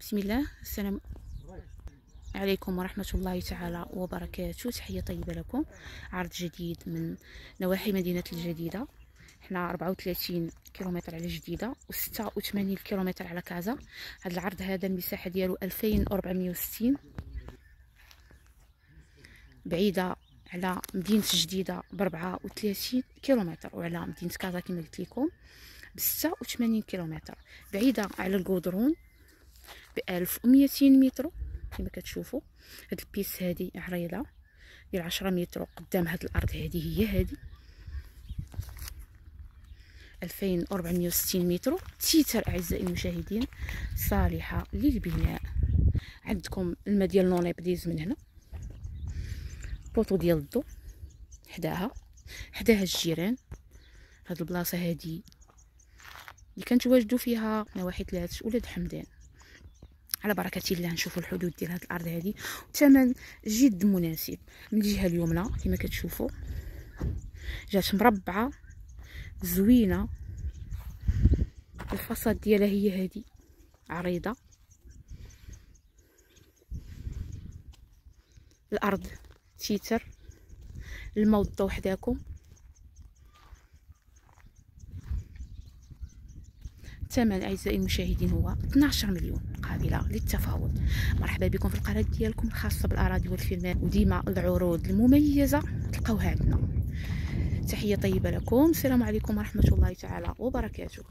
بسم الله السلام عليكم ورحمة الله تعالى وبركاته. تحية طيبة لكم. عرض جديد من نواحي مدينة الجديدة. حنا 34 كيلومتر على جديدة و 86 كيلومتر على كازا هذا العرض هذا المساحة ديالو 2460 بعيدة على مدينة جديدة ب 34 كيلومتر وعلى مدينة كازا كما قلت لكم ب 86 كيلومتر. بعيدة على القدرون ب 1200 متر كما كتشوفوا. هاد ال piste هادي عريضة ديال 10 متر قدام هاد الأرض هادي هي هادي. 2460 متر. titre أعزائي المشاهدين صالحة للبناء. عندكم الماء ديال ل ONEP دايز من هنا. poteau ديال الضو حداها. حداها الجيران. هاد البلاصة هادي اللي كنتواجدوا فيها نواحي ثلاث ولاد حمدان. على بركة الله نشوفوا الحدود ديال هذه الأرض هذه ثمن جد مناسب. من الجهة اليمنى كما كتشوفوا. جات مربعة زوينة. الفصاد ديالها هي هذه عريضة. الأرض تيتر. الماء والضو حداكم الثمن أعزائي المشاهدين هو 12 مليون. قابله للتفاوض. مرحبا بكم في القناة ديالكم الخاصه بالأراضي والفيرمان وديما العروض المميزة تلقاوها عندنا. تحية طيبة لكم. السلام عليكم ورحمة الله تعالى وبركاته.